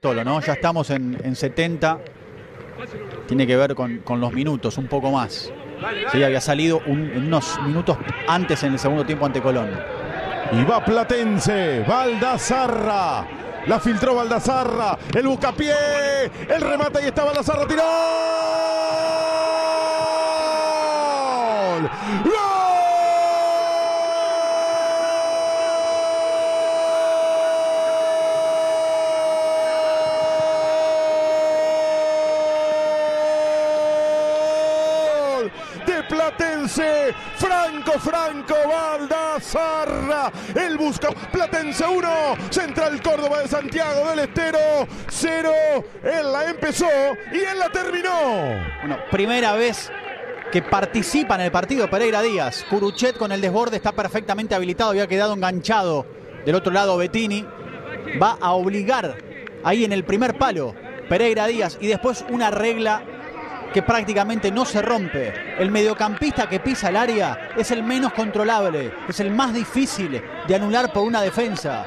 Tolo, ¿no? Ya estamos en, en 70. Tiene que ver con, con los minutos, un poco más. Sí, había salido un- unos minutos antes en el segundo tiempo ante Colón. Y va Platense, Baldazarra. La filtró Baldazarra. El buscapié. El remate y está Baldazarra. Tiró. ¡Gol! Platense, Franco Franco Baldazarra, el busca Platense 1, Central Córdoba de Santiago del Estero 0, él la empezó y él la terminó. Bueno, primera vez que participa en el partido Pereira Díaz. Curuchet con el desborde está perfectamente habilitado, había quedado enganchado. Del otro lado Bettini va a obligar ahí en el primer palo Pereira Díaz y después una regla que prácticamente no se rompe. El mediocampista que pisa el área es el menos controlable, es el más difícil de anular por una defensa.